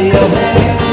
you. hand.